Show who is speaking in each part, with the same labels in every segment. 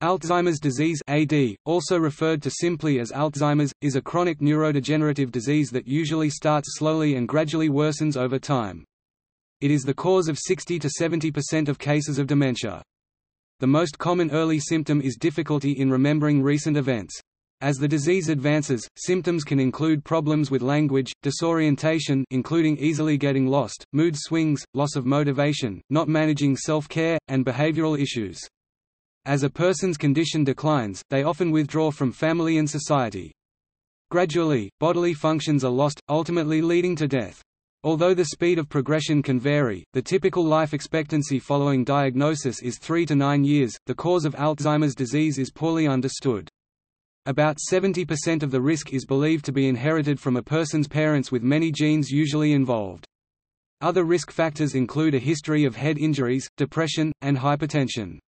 Speaker 1: Alzheimer's disease AD, also referred to simply as Alzheimer's, is a chronic neurodegenerative disease that usually starts slowly and gradually worsens over time. It is the cause of 60 to 70% of cases of dementia. The most common early symptom is difficulty in remembering recent events. As the disease advances, symptoms can include problems with language, disorientation including easily getting lost, mood swings, loss of motivation, not managing self-care, and behavioral issues. As a person's condition declines, they often withdraw from family and society. Gradually, bodily functions are lost, ultimately leading to death. Although the speed of progression can vary, the typical life expectancy following diagnosis is 3 to 9 years. The cause of Alzheimer's disease is poorly understood. About 70% of the risk is believed to be inherited from a person's parents with many genes usually involved. Other risk factors include a history of head injuries, depression, and hypertension.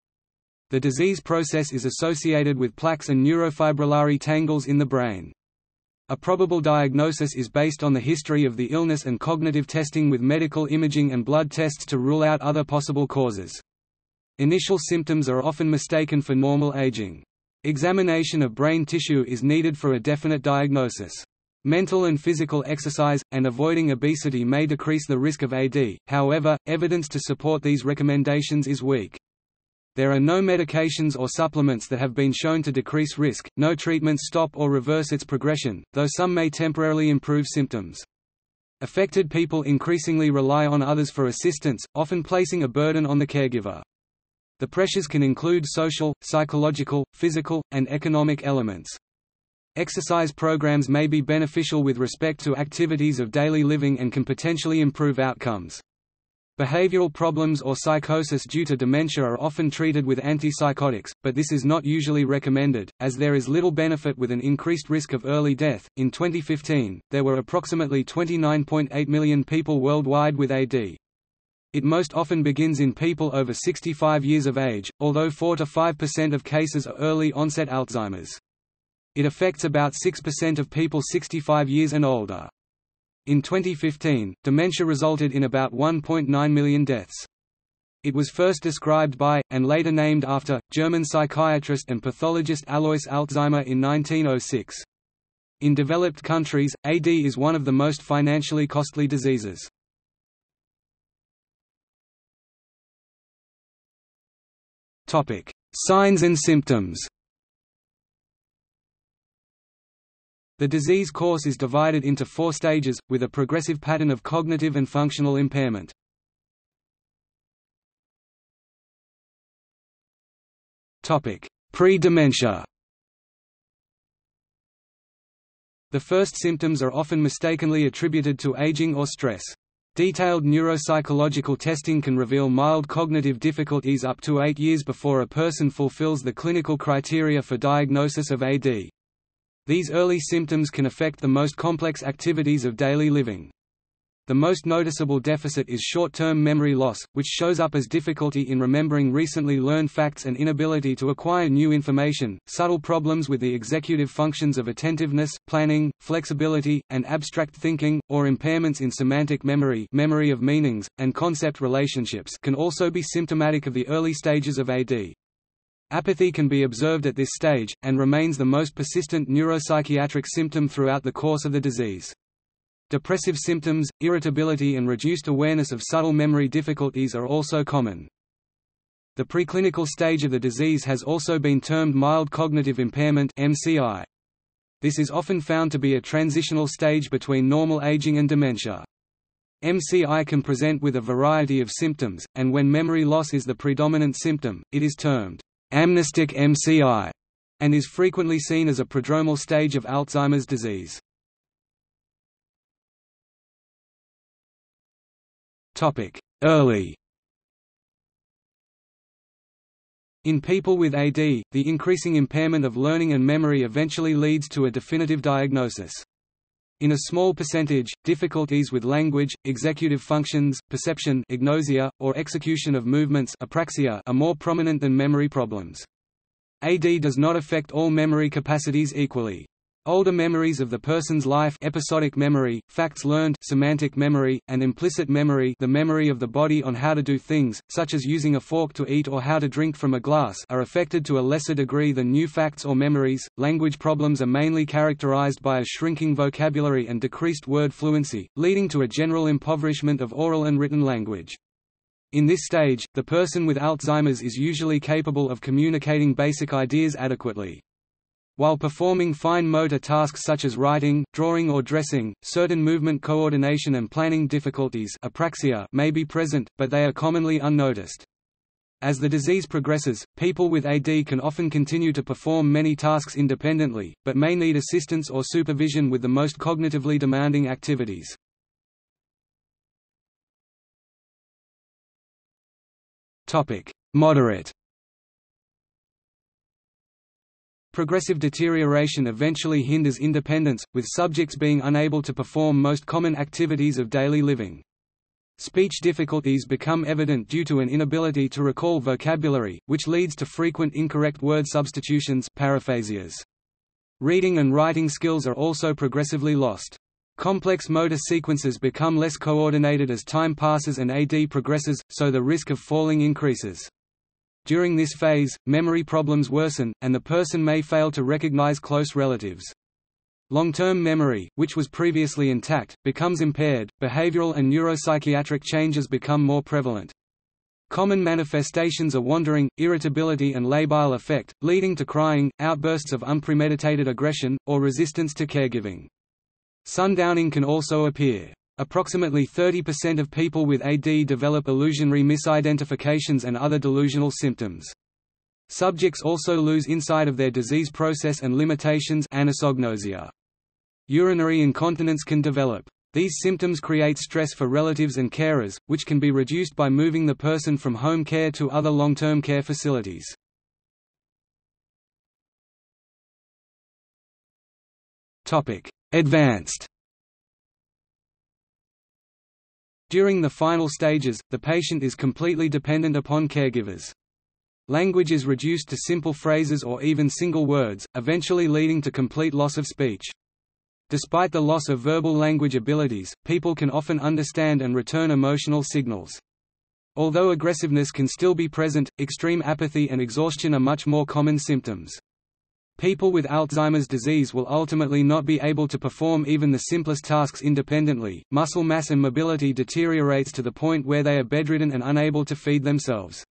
Speaker 1: The disease process is associated with plaques and neurofibrillary tangles in the brain. A probable diagnosis is based on the history of the illness and cognitive testing with medical imaging and blood tests to rule out other possible causes. Initial symptoms are often mistaken for normal aging. Examination of brain tissue is needed for a definite diagnosis. Mental and physical exercise, and avoiding obesity may decrease the risk of AD, however, evidence to support these recommendations is weak. There are no medications or supplements that have been shown to decrease risk, no treatments stop or reverse its progression, though some may temporarily improve symptoms. Affected people increasingly rely on others for assistance, often placing a burden on the caregiver. The pressures can include social, psychological, physical, and economic elements. Exercise programs may be beneficial with respect to activities of daily living and can potentially improve outcomes. Behavioral problems or psychosis due to dementia are often treated with antipsychotics, but this is not usually recommended, as there is little benefit with an increased risk of early death. In 2015, there were approximately 29.8 million people worldwide with AD. It most often begins in people over 65 years of age, although 4 to 5% of cases are early onset Alzheimer's. It affects about 6% of people 65 years and older. In 2015, dementia resulted in about 1.9 million deaths. It was first described by, and later named after, German psychiatrist and pathologist Alois Alzheimer in 1906. In developed countries, AD is one of the most financially costly diseases. Signs and symptoms The disease course is divided into four stages, with a progressive pattern of cognitive and functional impairment. Pre-dementia The first symptoms are often mistakenly attributed to aging or stress. Detailed neuropsychological testing can reveal mild cognitive difficulties up to eight years before a person fulfills the clinical criteria for diagnosis of AD. These early symptoms can affect the most complex activities of daily living. The most noticeable deficit is short-term memory loss, which shows up as difficulty in remembering recently learned facts and inability to acquire new information, subtle problems with the executive functions of attentiveness, planning, flexibility, and abstract thinking, or impairments in semantic memory memory of meanings, and concept relationships can also be symptomatic of the early stages of AD. Apathy can be observed at this stage, and remains the most persistent neuropsychiatric symptom throughout the course of the disease. Depressive symptoms, irritability and reduced awareness of subtle memory difficulties are also common. The preclinical stage of the disease has also been termed mild cognitive impairment MCI. This is often found to be a transitional stage between normal aging and dementia. MCI can present with a variety of symptoms, and when memory loss is the predominant symptom, it is termed amnestic MCI, and is frequently seen as a prodromal stage of Alzheimer's disease. Early In people with AD, the increasing impairment of learning and memory eventually leads to a definitive diagnosis. In a small percentage, difficulties with language, executive functions, perception agnosia, or execution of movements apraxia are more prominent than memory problems. AD does not affect all memory capacities equally. Older memories of the person's life episodic memory, facts learned semantic memory, and implicit memory the memory of the body on how to do things, such as using a fork to eat or how to drink from a glass are affected to a lesser degree than new facts or memories. Language problems are mainly characterized by a shrinking vocabulary and decreased word fluency, leading to a general impoverishment of oral and written language. In this stage, the person with Alzheimer's is usually capable of communicating basic ideas adequately. While performing fine motor tasks such as writing, drawing or dressing, certain movement coordination and planning difficulties apraxia may be present, but they are commonly unnoticed. As the disease progresses, people with AD can often continue to perform many tasks independently, but may need assistance or supervision with the most cognitively demanding activities. Moderate Progressive deterioration eventually hinders independence, with subjects being unable to perform most common activities of daily living. Speech difficulties become evident due to an inability to recall vocabulary, which leads to frequent incorrect word substitutions paraphasias. Reading and writing skills are also progressively lost. Complex motor sequences become less coordinated as time passes and AD progresses, so the risk of falling increases. During this phase, memory problems worsen, and the person may fail to recognize close relatives. Long-term memory, which was previously intact, becomes impaired, behavioral and neuropsychiatric changes become more prevalent. Common manifestations are wandering, irritability and labile affect, leading to crying, outbursts of unpremeditated aggression, or resistance to caregiving. Sundowning can also appear. Approximately 30% of people with AD develop illusionary misidentifications and other delusional symptoms. Subjects also lose insight of their disease process and limitations anosognosia. Urinary incontinence can develop. These symptoms create stress for relatives and carers, which can be reduced by moving the person from home care to other long-term care facilities. Advanced During the final stages, the patient is completely dependent upon caregivers. Language is reduced to simple phrases or even single words, eventually leading to complete loss of speech. Despite the loss of verbal language abilities, people can often understand and return emotional signals. Although aggressiveness can still be present, extreme apathy and exhaustion are much more common symptoms. People with Alzheimer's disease will ultimately not be able to perform even the simplest tasks independently. Muscle mass and mobility deteriorates to the point where they are bedridden and unable to feed themselves.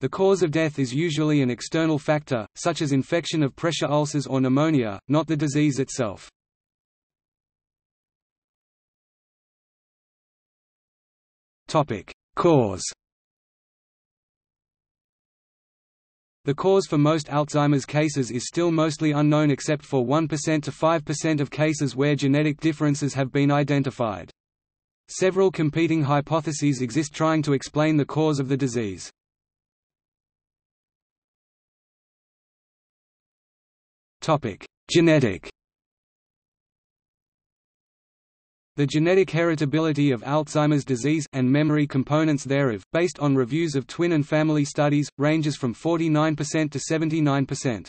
Speaker 1: The cause of death is usually an external factor, such as infection of pressure ulcers or pneumonia, not the disease itself. Topic: Cause The cause for most Alzheimer's cases is still mostly unknown except for 1% to 5% of cases where genetic differences have been identified. Several competing hypotheses exist trying to explain the cause of the disease. Genetic The genetic heritability of Alzheimer's disease and memory components thereof, based on reviews of twin and family studies, ranges from 49% to 79%.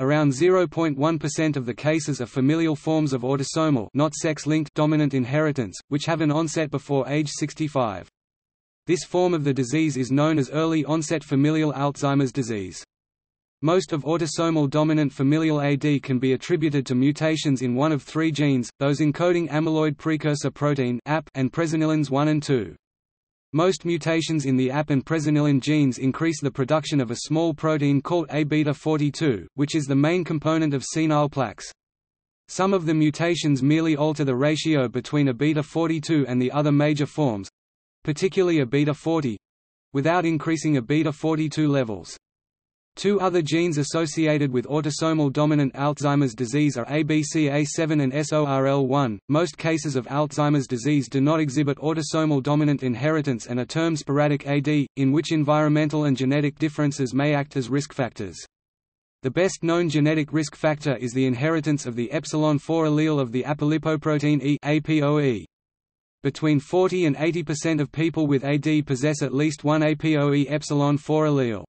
Speaker 1: Around 0.1% of the cases are familial forms of autosomal not sex-linked dominant inheritance, which have an onset before age 65. This form of the disease is known as early onset familial Alzheimer's disease. Most of autosomal dominant familial AD can be attributed to mutations in one of three genes, those encoding amyloid precursor protein and presenilins 1 and 2. Most mutations in the AP and presenilin genes increase the production of a small protein called A-beta-42, which is the main component of senile plaques. Some of the mutations merely alter the ratio between a beta-42 and the other major forms—particularly a beta-40—without increasing a beta-42 levels. Two other genes associated with autosomal dominant Alzheimer's disease are ABCA7 and SORL1. Most cases of Alzheimer's disease do not exhibit autosomal dominant inheritance and are termed sporadic AD, in which environmental and genetic differences may act as risk factors. The best known genetic risk factor is the inheritance of the epsilon 4 allele of the apolipoprotein E APOE. Between 40 and 80% of people with AD possess at least one APOE epsilon 4 allele.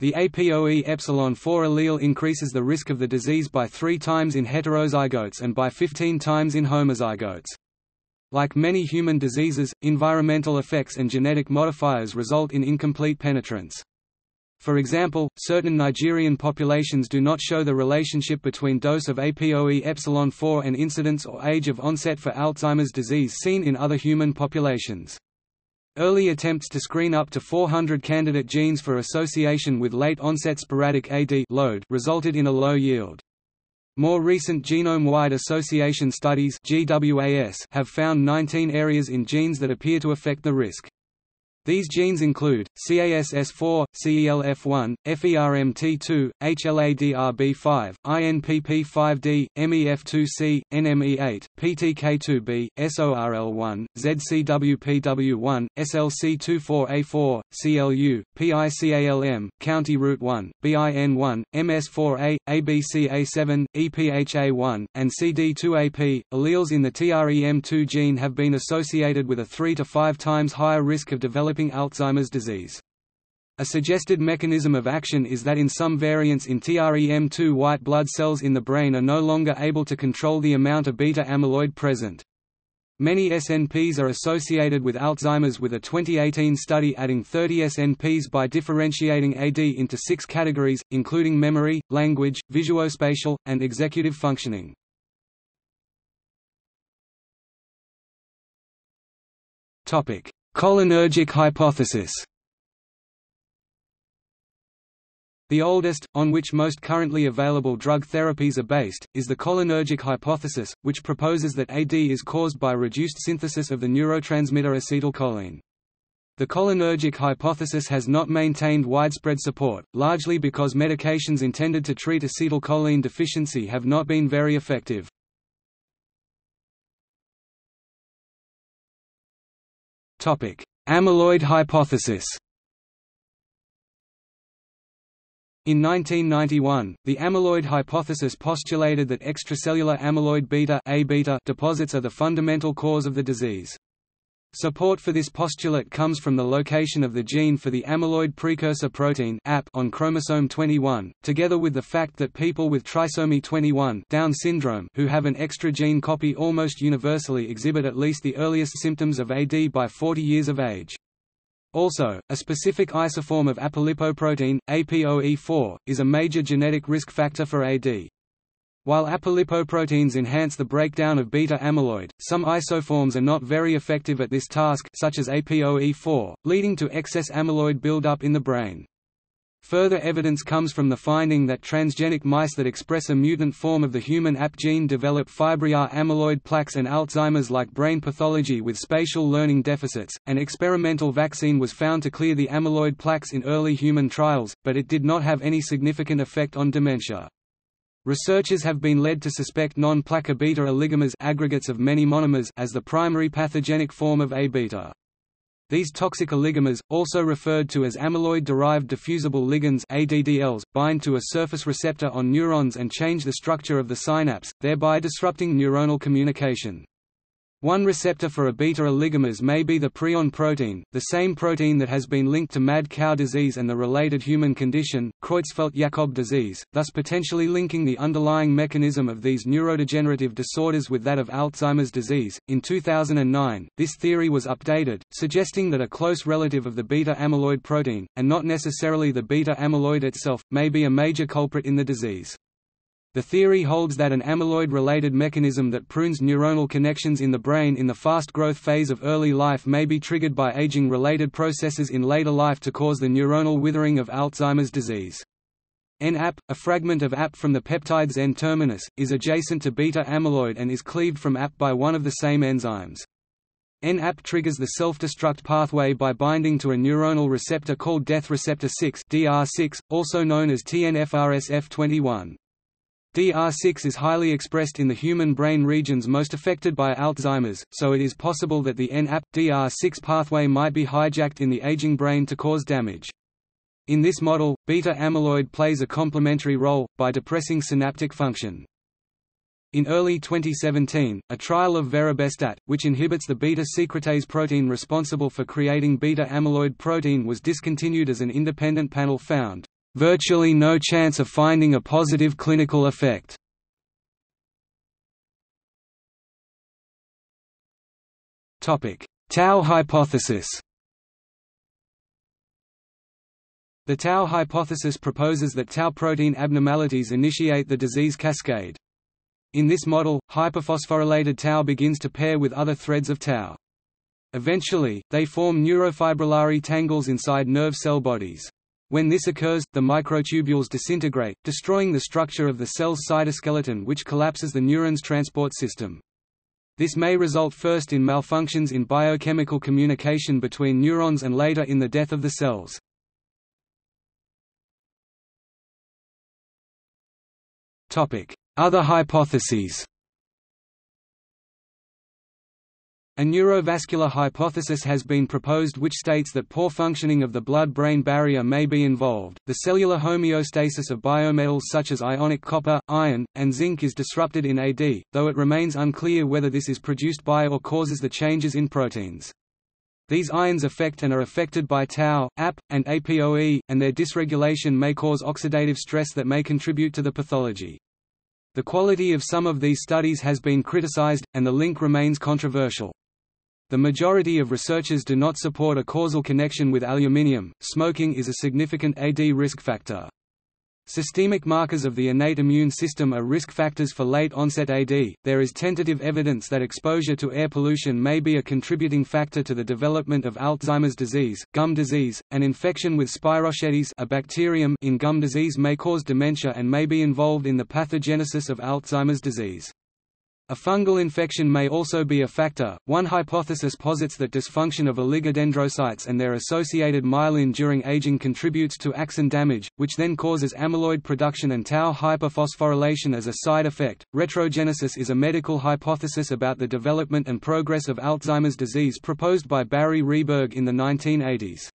Speaker 1: The APOE epsilon 4 allele increases the risk of the disease by 3 times in heterozygotes and by 15 times in homozygotes. Like many human diseases, environmental effects and genetic modifiers result in incomplete penetrance. For example, certain Nigerian populations do not show the relationship between dose of APOE epsilon 4 and incidence or age of onset for Alzheimer's disease seen in other human populations. Early attempts to screen up to 400 candidate genes for association with late-onset sporadic AD load resulted in a low yield. More recent genome-wide association studies have found 19 areas in genes that appear to affect the risk. These genes include, CASS4, CELF1, FERMT2, HLA-DRB5, INPP5D, MEF2C, NME8, PTK2B, SORL1, ZCWPW1, SLC24A4, CLU, PICALM, County Route 1, BIN1, MS4A, ABCA7, EPHA1, and CD2AP. Alleles in the TREM2 gene have been associated with a 3 to 5 times higher risk of developing developing Alzheimer's disease. A suggested mechanism of action is that in some variants in TREM2 white blood cells in the brain are no longer able to control the amount of beta amyloid present. Many SNPs are associated with Alzheimer's with a 2018 study adding 30 SNPs by differentiating AD into six categories, including memory, language, visuospatial, and executive functioning. Cholinergic hypothesis The oldest, on which most currently available drug therapies are based, is the cholinergic hypothesis, which proposes that AD is caused by reduced synthesis of the neurotransmitter acetylcholine. The cholinergic hypothesis has not maintained widespread support, largely because medications intended to treat acetylcholine deficiency have not been very effective. Topic: Amyloid hypothesis. In 1991, the amyloid hypothesis postulated that extracellular amyloid beta, deposits are the fundamental cause of the disease. Support for this postulate comes from the location of the gene for the amyloid precursor protein on chromosome 21, together with the fact that people with trisomy 21 Down syndrome who have an extra gene copy almost universally exhibit at least the earliest symptoms of AD by 40 years of age. Also, a specific isoform of apolipoprotein, APOE4, is a major genetic risk factor for AD. While apolipoproteins enhance the breakdown of beta amyloid, some isoforms are not very effective at this task such as APOE4, leading to excess amyloid buildup in the brain. Further evidence comes from the finding that transgenic mice that express a mutant form of the human AP gene develop fibrillar amyloid plaques and Alzheimer's-like brain pathology with spatial learning deficits. An experimental vaccine was found to clear the amyloid plaques in early human trials, but it did not have any significant effect on dementia. Researchers have been led to suspect non-plaque beta oligomers aggregates of many monomers as the primary pathogenic form of A-beta. These toxic oligomers, also referred to as amyloid-derived diffusible ligands ADDLs, bind to a surface receptor on neurons and change the structure of the synapse, thereby disrupting neuronal communication. One receptor for a beta oligomers may be the prion protein, the same protein that has been linked to mad cow disease and the related human condition, Creutzfeldt-Jakob disease, thus potentially linking the underlying mechanism of these neurodegenerative disorders with that of Alzheimer's disease. In 2009, this theory was updated, suggesting that a close relative of the beta amyloid protein, and not necessarily the beta amyloid itself, may be a major culprit in the disease. The theory holds that an amyloid-related mechanism that prunes neuronal connections in the brain in the fast growth phase of early life may be triggered by aging-related processes in later life to cause the neuronal withering of Alzheimer's disease. N-AP, a fragment of AP from the peptides N-terminus, is adjacent to beta amyloid and is cleaved from AP by one of the same enzymes. N-AP triggers the self-destruct pathway by binding to a neuronal receptor called death receptor 6 DR6, also known as TNFRSF21. DR6 is highly expressed in the human brain regions most affected by Alzheimer's, so it is possible that the N-AP-DR6 pathway might be hijacked in the aging brain to cause damage. In this model, beta amyloid plays a complementary role, by depressing synaptic function. In early 2017, a trial of verubecestat, which inhibits the beta secretase protein responsible for creating beta amyloid protein was discontinued as an independent panel found, virtually no chance of finding a positive clinical effect. Tau hypothesis The tau hypothesis proposes that tau protein abnormalities initiate the disease cascade. In this model, hyperphosphorylated tau begins to pair with other threads of tau. Eventually, they form neurofibrillary tangles inside nerve cell bodies. When this occurs, the microtubules disintegrate, destroying the structure of the cell's cytoskeleton which collapses the neuron's transport system. This may result first in malfunctions in biochemical communication between neurons and later in the death of the cells. Other hypotheses A neurovascular hypothesis has been proposed which states that poor functioning of the blood-brain barrier may be involved. The cellular homeostasis of biometals such as ionic copper, iron, and zinc is disrupted in AD, though it remains unclear whether this is produced by or causes the changes in proteins. These ions affect and are affected by tau, AP, and APOE, and their dysregulation may cause oxidative stress that may contribute to the pathology. The quality of some of these studies has been criticized, and the link remains controversial. The majority of researchers do not support a causal connection with aluminium. Smoking is a significant AD risk factor. Systemic markers of the innate immune system are risk factors for late-onset AD. There is tentative evidence that exposure to air pollution may be a contributing factor to the development of Alzheimer's disease, gum disease, and infection with Spirochetes a bacterium in gum disease may cause dementia and may be involved in the pathogenesis of Alzheimer's disease. A fungal infection may also be a factor. One hypothesis posits that dysfunction of oligodendrocytes and their associated myelin during aging contributes to axon damage, which then causes amyloid production and tau hyperphosphorylation as a side effect. Retrogenesis is a medical hypothesis about the development and progress of Alzheimer's disease proposed by Barry Reisberg in the 1980s.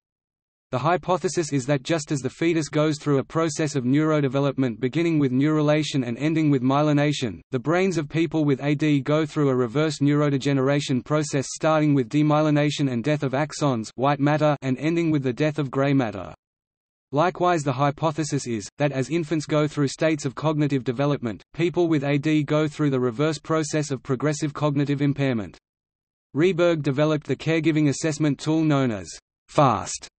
Speaker 1: The hypothesis is that just as the fetus goes through a process of neurodevelopment beginning with neurulation and ending with myelination, the brains of people with AD go through a reverse neurodegeneration process starting with demyelination and death of axons white matter and ending with the death of gray matter. Likewise the hypothesis is, that as infants go through states of cognitive development, people with AD go through the reverse process of progressive cognitive impairment. Reisberg developed the caregiving assessment tool known as FAST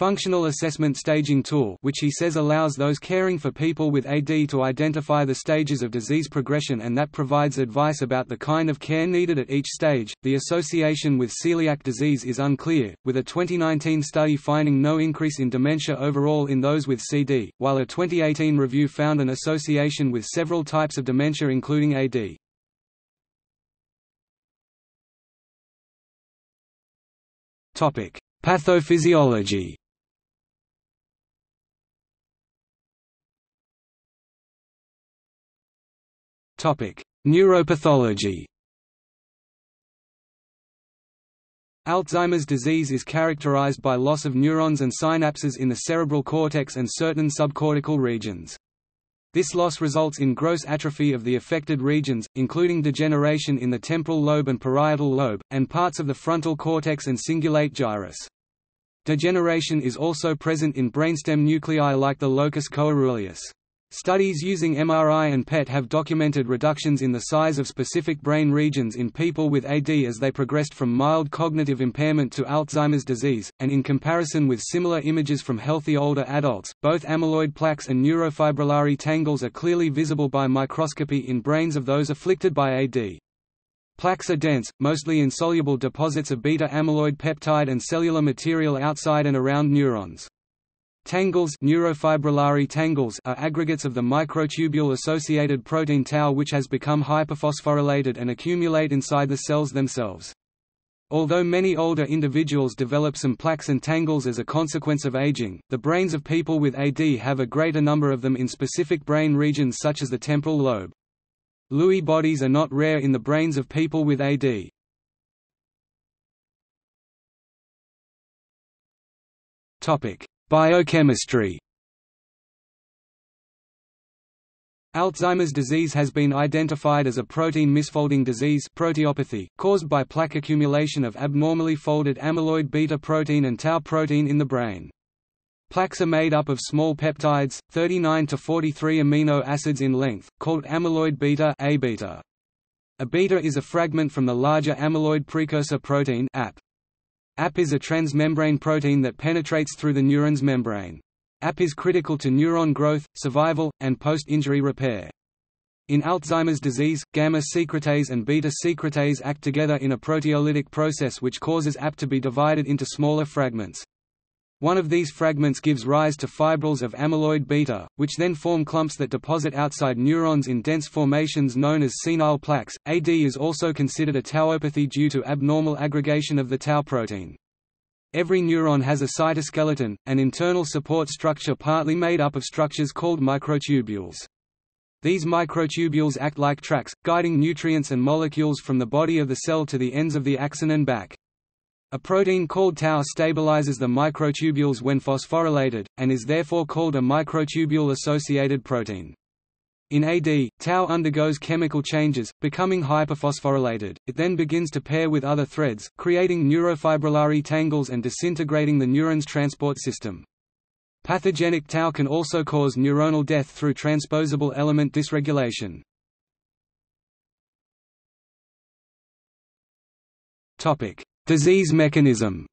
Speaker 1: Functional Assessment Staging Tool which he says allows those caring for people with AD to identify the stages of disease progression and that provides advice about the kind of care needed at each stage. The association with celiac disease is unclear, with a 2019 study finding no increase in dementia overall in those with CD, while a 2018 review found an association with several types of dementia including AD. Topic: Pathophysiology Neuropathology Alzheimer's disease is characterized by loss of neurons and synapses in the cerebral cortex and certain subcortical regions. This loss results in gross atrophy of the affected regions, including degeneration in the temporal lobe and parietal lobe, and parts of the frontal cortex and cingulate gyrus. Degeneration is also present in brainstem nuclei like the locus coeruleus. Studies using MRI and PET have documented reductions in the size of specific brain regions in people with AD as they progressed from mild cognitive impairment to Alzheimer's disease, and in comparison with similar images from healthy older adults, both amyloid plaques and neurofibrillary tangles are clearly visible by microscopy in brains of those afflicted by AD. Plaques are dense, mostly insoluble deposits of beta-amyloid peptide and cellular material outside and around neurons. Tangles, neurofibrillary tangles are aggregates of the microtubule-associated protein tau which has become hyperphosphorylated and accumulate inside the cells themselves. Although many older individuals develop some plaques and tangles as a consequence of aging, the brains of people with AD have a greater number of them in specific brain regions such as the temporal lobe. Lewy bodies are not rare in the brains of people with AD. Topic: Biochemistry Alzheimer's disease has been identified as a protein misfolding disease proteopathy, caused by plaque accumulation of abnormally folded amyloid beta protein and tau protein in the brain. Plaques are made up of small peptides, 39 to 43 amino acids in length, called amyloid beta A beta. A beta is a fragment from the larger amyloid precursor protein AP. AP is a transmembrane protein that penetrates through the neuron's membrane. AP is critical to neuron growth, survival, and post-injury repair. In Alzheimer's disease, gamma secretase and beta secretase act together in a proteolytic process which causes AP to be divided into smaller fragments. One of these fragments gives rise to fibrils of amyloid beta, which then form clumps that deposit outside neurons in dense formations known as senile plaques. AD is also considered a tauopathy due to abnormal aggregation of the tau protein. Every neuron has a cytoskeleton, an internal support structure partly made up of structures called microtubules. These microtubules act like tracks, guiding nutrients and molecules from the body of the cell to the ends of the axon and back. A protein called tau stabilizes the microtubules when phosphorylated, and is therefore called a microtubule-associated protein. In AD, tau undergoes chemical changes, becoming hyperphosphorylated. It then begins to pair with other threads, creating neurofibrillary tangles and disintegrating the neuron's transport system. Pathogenic tau can also cause neuronal death through transposable element dysregulation. Topic: Disease mechanism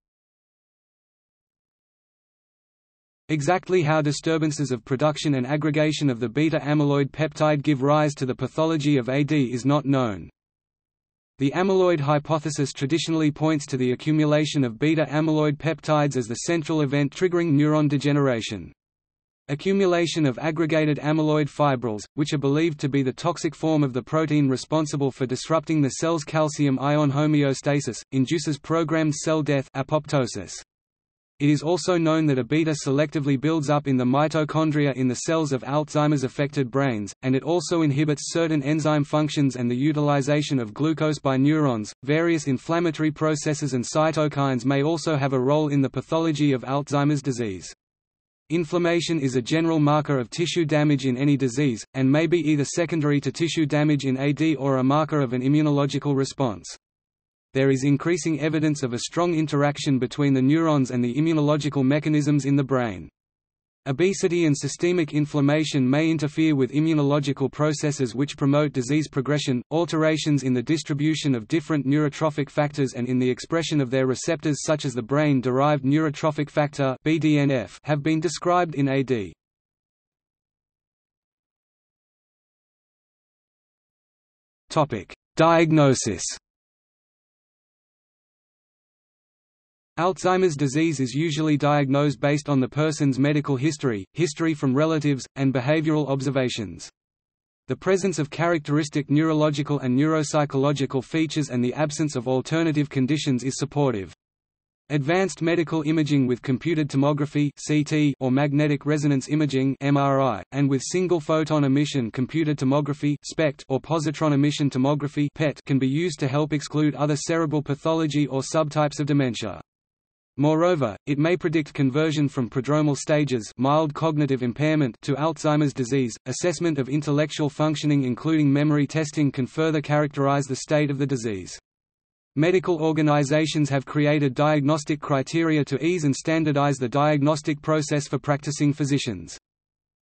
Speaker 1: Exactly how disturbances of production and aggregation of the beta-amyloid peptide give rise to the pathology of AD is not known. The amyloid hypothesis traditionally points to the accumulation of beta-amyloid peptides as the central event triggering neuron degeneration. Accumulation of aggregated amyloid fibrils, which are believed to be the toxic form of the protein responsible for disrupting the cell's calcium-ion homeostasis, induces programmed cell death apoptosis. It is also known that a beta selectively builds up in the mitochondria in the cells of Alzheimer's-affected brains, and it also inhibits certain enzyme functions and the utilization of glucose by neurons. Various inflammatory processes and cytokines may also have a role in the pathology of Alzheimer's disease. Inflammation is a general marker of tissue damage in any disease, and may be either secondary to tissue damage in AD or a marker of an immunological response. There is increasing evidence of a strong interaction between the neurons and the immunological mechanisms in the brain. Obesity and systemic inflammation may interfere with immunological processes which promote disease progression. Alterations in the distribution of different neurotrophic factors and in the expression of their receptors such as the brain-derived neurotrophic factor (BDNF) have been described in AD. Diagnosis Alzheimer's disease is usually diagnosed based on the person's medical history, history from relatives, and behavioral observations. The presence of characteristic neurological and neuropsychological features and the absence of alternative conditions is supportive. Advanced medical imaging with computed tomography (CT) or magnetic resonance imaging (MRI) and with single photon emission computed tomography (SPECT) or positron emission tomography (PET) can be used to help exclude other cerebral pathology or subtypes of dementia. Moreover, it may predict conversion from prodromal stages mild cognitive impairment to Alzheimer's disease. Assessment of intellectual functioning including memory testing can further characterize the state of the disease. Medical organizations have created diagnostic criteria to ease and standardize the diagnostic process for practicing physicians.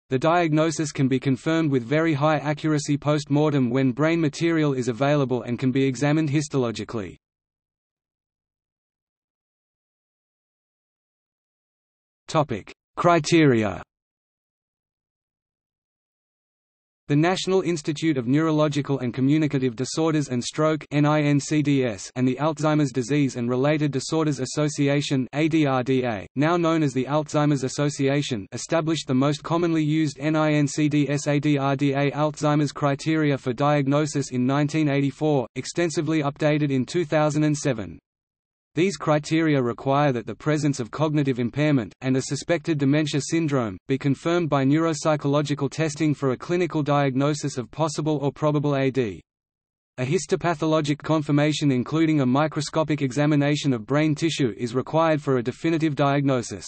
Speaker 1: The diagnosis can be confirmed with very high accuracy post-mortem when brain material is available and can be examined histologically. Topic: Criteria. The National Institute of Neurological and Communicative Disorders and Stroke and the Alzheimer's Disease and Related Disorders Association now known as the Alzheimer's Association established the most commonly used NINCDS-ADRDA Alzheimer's criteria for diagnosis in 1984, extensively updated in 2007. These criteria require that the presence of cognitive impairment, and a suspected dementia syndrome, be confirmed by neuropsychological testing for a clinical diagnosis of possible or probable AD. A histopathologic confirmation including a microscopic examination of brain tissue is required for a definitive diagnosis.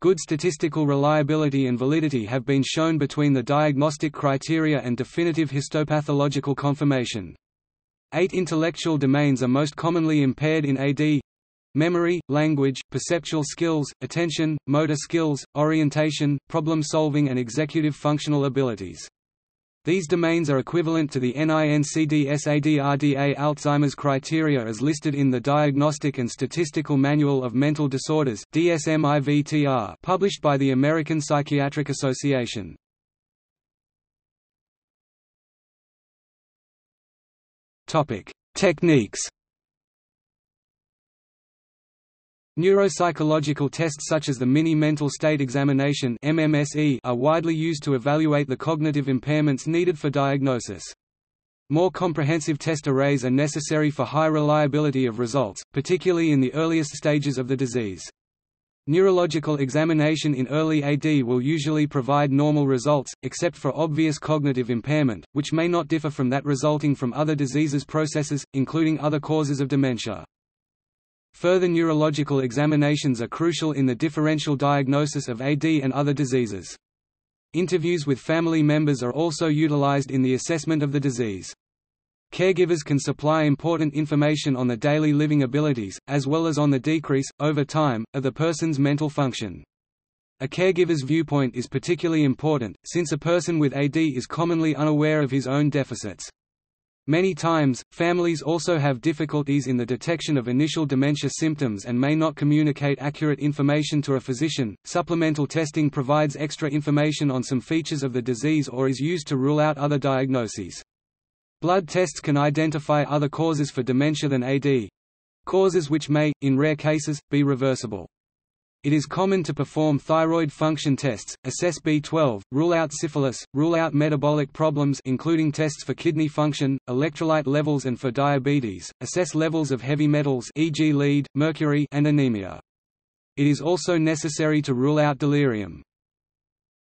Speaker 1: Good statistical reliability and validity have been shown between the diagnostic criteria and definitive histopathological confirmation. Eight intellectual domains are most commonly impaired in AD memory, language, perceptual skills, attention, motor skills, orientation, problem-solving and executive functional abilities. These domains are equivalent to the NINCDS-ADRDA Alzheimer's criteria as listed in the Diagnostic and Statistical Manual of Mental Disorders published by the American Psychiatric Association. Topic: Techniques. Neuropsychological tests such as the Mini Mental State Examination (MMSE) are widely used to evaluate the cognitive impairments needed for diagnosis. More comprehensive test arrays are necessary for high reliability of results, particularly in the earliest stages of the disease. Neurological examination in early AD will usually provide normal results, except for obvious cognitive impairment, which may not differ from that resulting from other diseases processes, including other causes of dementia. Further neurological examinations are crucial in the differential diagnosis of AD and other diseases. Interviews with family members are also utilized in the assessment of the disease. Caregivers can supply important information on the daily living abilities, as well as on the decrease, over time, of the person's mental function. A caregiver's viewpoint is particularly important, since a person with AD is commonly unaware of his own deficits. Many times, families also have difficulties in the detection of initial dementia symptoms and may not communicate accurate information to a physician. Supplemental testing provides extra information on some features of the disease or is used to rule out other diagnoses. Blood tests can identify other causes for dementia than AD causes which may, in rare cases, be reversible. It is common to perform thyroid function tests, assess B12, rule out syphilis, rule out metabolic problems including tests for kidney function, electrolyte levels and for diabetes, assess levels of heavy metals e.g. lead, mercury and anemia. It is also necessary to rule out delirium.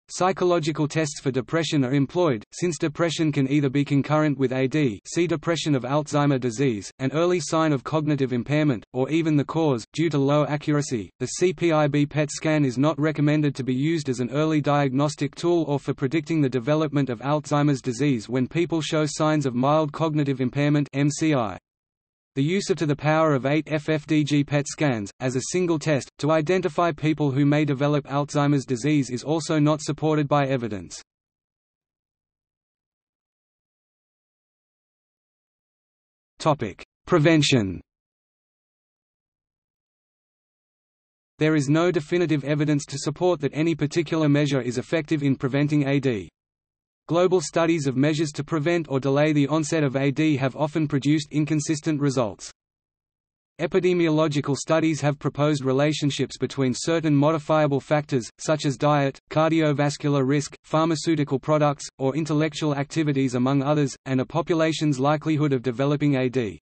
Speaker 1: Psychological tests for depression are employed, since depression can either be concurrent with AD see depression of Alzheimer disease, an early sign of cognitive impairment, or even the cause, due to low accuracy. The CPIB PET scan is not recommended to be used as an early diagnostic tool or for predicting the development of Alzheimer's disease when people show signs of mild cognitive impairment MCI. The use of to the power of 8 FFDG PET scans, as a single test, to identify people who may develop Alzheimer's disease is also not supported by evidence. Prevention There is no definitive evidence to support that any particular measure is effective in preventing AD. Global studies of measures to prevent or delay the onset of AD have often produced inconsistent results. Epidemiological studies have proposed relationships between certain modifiable factors, such as diet, cardiovascular risk, pharmaceutical products, or intellectual activities among others, and a population's likelihood of developing AD.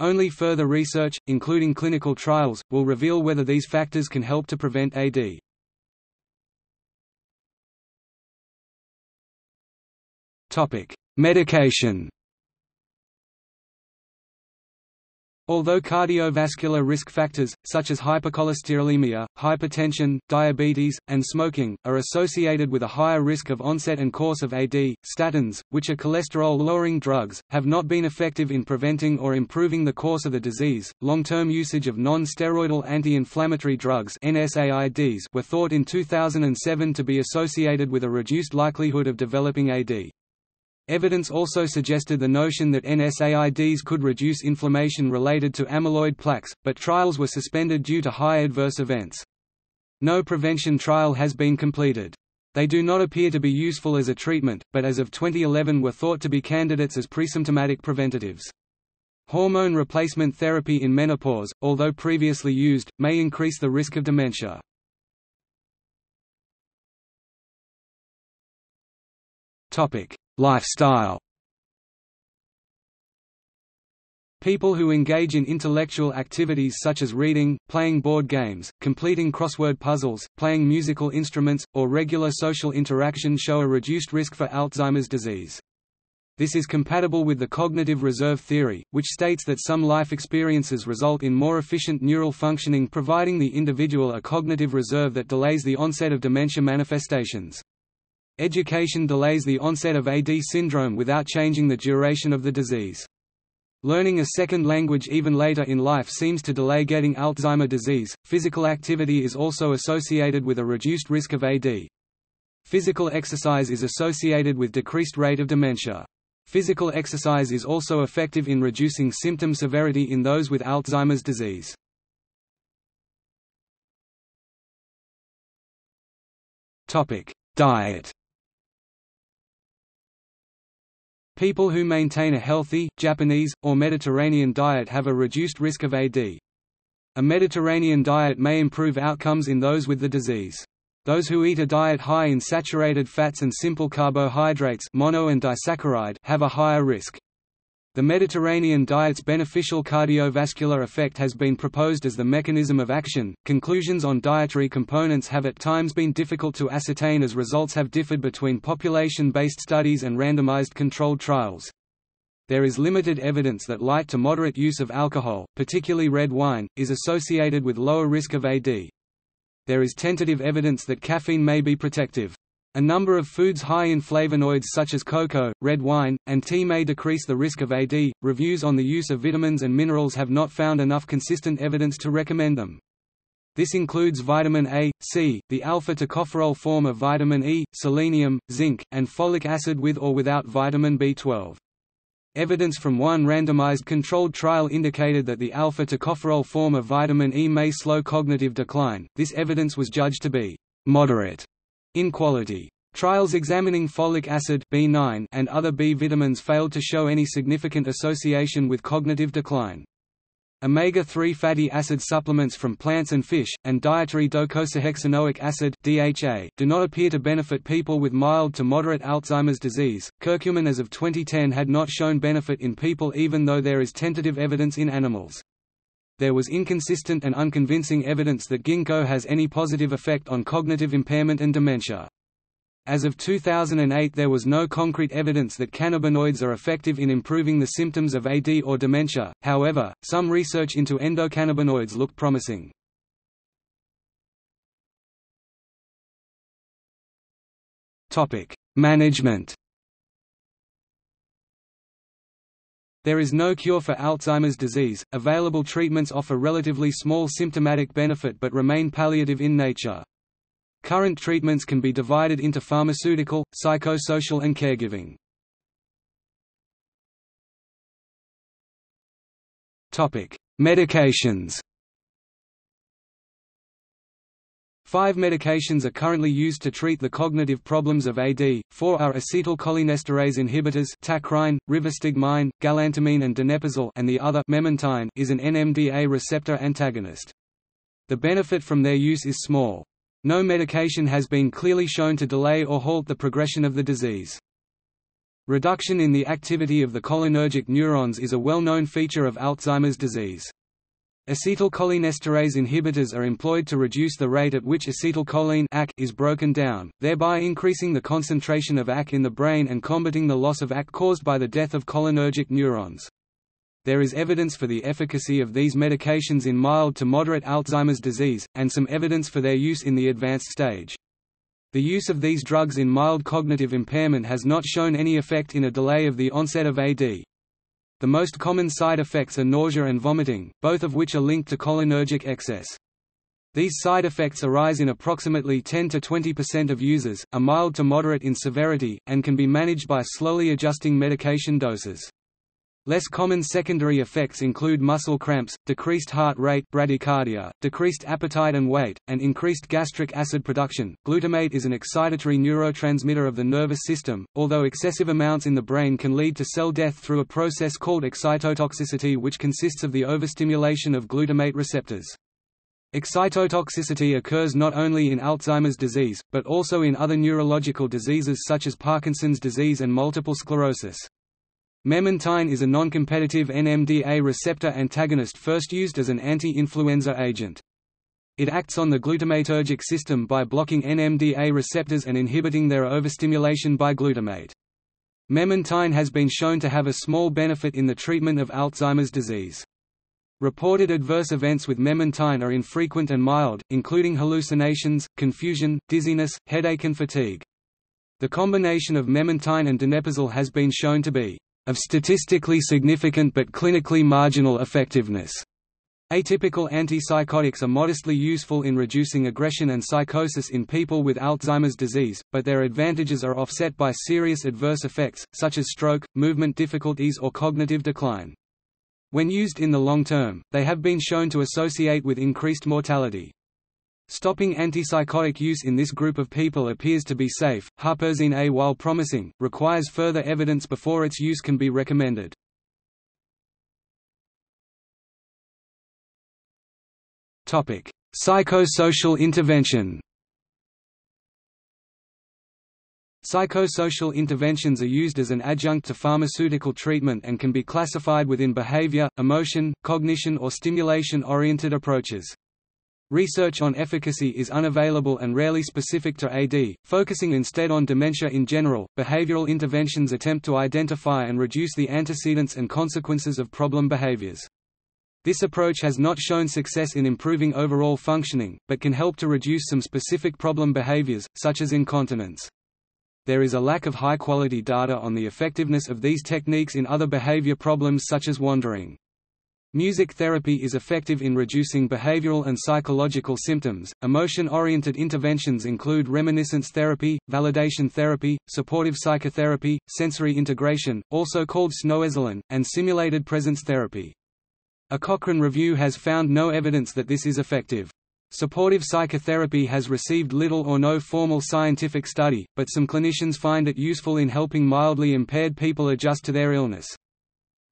Speaker 1: Only further research, including clinical trials, will reveal whether these factors can help to prevent AD. Topic: Medication. Although cardiovascular risk factors, such as hypercholesterolemia, hypertension, diabetes, and smoking, are associated with a higher risk of onset and course of AD, statins, which are cholesterol-lowering drugs, have not been effective in preventing or improving the course of the disease. Long-term usage of non-steroidal anti-inflammatory drugs (NSAIDs) were thought in 2007 to be associated with a reduced likelihood of developing AD. Evidence also suggested the notion that NSAIDs could reduce inflammation related to amyloid plaques, but trials were suspended due to high adverse events. No prevention trial has been completed. They do not appear to be useful as a treatment, but as of 2011 were thought to be candidates as presymptomatic preventatives. Hormone replacement therapy in menopause, although previously used, may increase the risk of dementia. Topic: Lifestyle People who engage in intellectual activities such as reading, playing board games, completing crossword puzzles, playing musical instruments, or regular social interaction show a reduced risk for Alzheimer's disease. This is compatible with the cognitive reserve theory, which states that some life experiences result in more efficient neural functioning providing the individual a cognitive reserve that delays the onset of dementia manifestations. Education delays the onset of AD syndrome without changing the duration of the disease. Learning a second language even later in life seems to delay getting Alzheimer disease. Physical activity is also associated with a reduced risk of AD. Physical exercise is associated with decreased rate of dementia. Physical exercise is also effective in reducing symptom severity in those with Alzheimer's disease. Topic: Diet People who maintain a healthy, Japanese, or Mediterranean diet have a reduced risk of AD. A Mediterranean diet may improve outcomes in those with the disease. Those who eat a diet high in saturated fats and simple carbohydrates mono and disaccharide have a higher risk. The Mediterranean diet's beneficial cardiovascular effect has been proposed as the mechanism of action. Conclusions on dietary components have at times been difficult to ascertain as results have differed between population based studies and randomized controlled trials. There is limited evidence that light to moderate use of alcohol, particularly red wine, is associated with lower risk of AD. There is tentative evidence that caffeine may be protective. A number of foods high in flavonoids such as cocoa, red wine, and tea may decrease the risk of AD. Reviews on the use of vitamins and minerals have not found enough consistent evidence to recommend them. This includes vitamin A, C, the alpha-tocopherol form of vitamin E, selenium, zinc, and folic acid with or without vitamin B12. Evidence from one randomized controlled trial indicated that the alpha-tocopherol form of vitamin E may slow cognitive decline. This evidence was judged to be moderate in quality. Trials examining folic acid B9 and other B vitamins failed to show any significant association with cognitive decline. Omega-3 fatty acid supplements from plants and fish, and dietary docosahexaenoic acid (DHA) do not appear to benefit people with mild to moderate Alzheimer's disease. Curcumin as of 2010 had not shown benefit in people even though there is tentative evidence in animals there was inconsistent and unconvincing evidence that ginkgo has any positive effect on cognitive impairment and dementia. As of 2008 there was no concrete evidence that cannabinoids are effective in improving the symptoms of AD or dementia, however, some research into endocannabinoids looked promising. Management There is no cure for Alzheimer's disease, available treatments offer relatively small symptomatic benefit but remain palliative in nature. Current treatments can be divided into pharmaceutical, psychosocial and caregiving. Medications Five medications are currently used to treat the cognitive problems of AD, four are acetylcholinesterase inhibitors tacrine, rivastigmine, galantamine and donepezil and the other memantine is an NMDA receptor antagonist. The benefit from their use is small. No medication has been clearly shown to delay or halt the progression of the disease. Reduction in the activity of the cholinergic neurons is a well-known feature of Alzheimer's disease. Acetylcholinesterase inhibitors are employed to reduce the rate at which acetylcholine is broken down, thereby increasing the concentration of AC in the brain and combating the loss of AC caused by the death of cholinergic neurons. There is evidence for the efficacy of these medications in mild to moderate Alzheimer's disease, and some evidence for their use in the advanced stage. The use of these drugs in mild cognitive impairment has not shown any effect in a delay of the onset of AD. The most common side effects are nausea and vomiting, both of which are linked to cholinergic excess. These side effects arise in approximately 10 to 20% of users, are mild to moderate in severity, and can be managed by slowly adjusting medication doses. Less common secondary effects include muscle cramps, decreased heart rate bradycardia, decreased appetite and weight, and increased gastric acid production. Glutamate is an excitatory neurotransmitter of the nervous system, although excessive amounts in the brain can lead to cell death through a process called excitotoxicity which consists of the overstimulation of glutamate receptors. Excitotoxicity occurs not only in Alzheimer's disease, but also in other neurological diseases such as Parkinson's disease and multiple sclerosis. Memantine is a non-competitive NMDA receptor antagonist first used as an anti-influenza agent. It acts on the glutamatergic system by blocking NMDA receptors and inhibiting their overstimulation by glutamate. Memantine has been shown to have a small benefit in the treatment of Alzheimer's disease. Reported adverse events with memantine are infrequent and mild, including hallucinations, confusion, dizziness, headache and fatigue. The combination of memantine and donepezil has been shown to be of statistically significant but clinically marginal effectiveness. Atypical antipsychotics are modestly useful in reducing aggression and psychosis in people with Alzheimer's disease, but their advantages are offset by serious adverse effects, such as stroke, movement difficulties or cognitive decline. When used in the long term, they have been shown to associate with increased mortality. Stopping antipsychotic use in this group of people appears to be safe. Huperzine A, while promising, requires further evidence before its use can be recommended. Topic: Psychosocial intervention. Psychosocial interventions are used as an adjunct to pharmaceutical treatment and can be classified within behavior, emotion, cognition or stimulation-oriented approaches. Research on efficacy is unavailable and rarely specific to AD, focusing instead on dementia in general. Behavioral interventions attempt to identify and reduce the antecedents and consequences of problem behaviors. This approach has not shown success in improving overall functioning, but can help to reduce some specific problem behaviors, such as incontinence. There is a lack of high-quality data on the effectiveness of these techniques in other behavior problems such as wandering. Music therapy is effective in reducing behavioral and psychological symptoms. Emotion oriented interventions include reminiscence therapy, validation therapy, supportive psychotherapy, sensory integration, also called Snoezelen, and simulated presence therapy. A Cochrane review has found no evidence that this is effective. Supportive psychotherapy has received little or no formal scientific study, but some clinicians find it useful in helping mildly impaired people adjust to their illness.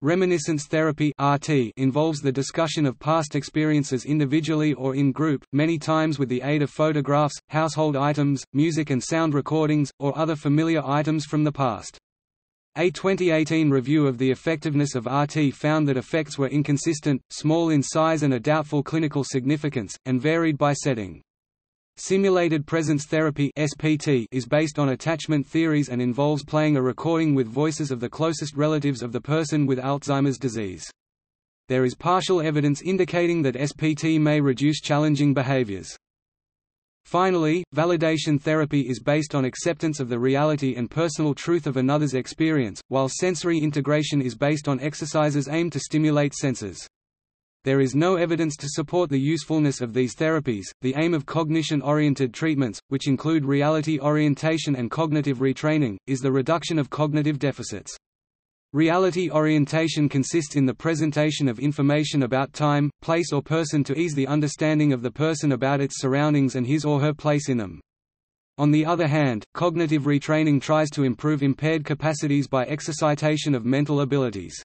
Speaker 1: Reminiscence therapy (RT) involves the discussion of past experiences individually or in group, many times with the aid of photographs, household items, music and sound recordings, or other familiar items from the past. A 2018 review of the effectiveness of RT found that effects were inconsistent, small in size and of doubtful clinical significance, and varied by setting. Simulated presence therapy (SPT) is based on attachment theories and involves playing a recording with voices of the closest relatives of the person with Alzheimer's disease. There is partial evidence indicating that SPT may reduce challenging behaviors. Finally, validation therapy is based on acceptance of the reality and personal truth of another's experience, while sensory integration is based on exercises aimed to stimulate senses. There is no evidence to support the usefulness of these therapies. The aim of cognition oriented treatments, which include reality orientation and cognitive retraining, is the reduction of cognitive deficits. Reality orientation consists in the presentation of information about time, place or person to ease the understanding of the person about its surroundings and his or her place in them. On the other hand, cognitive retraining tries to improve impaired capacities by exercitation of mental abilities.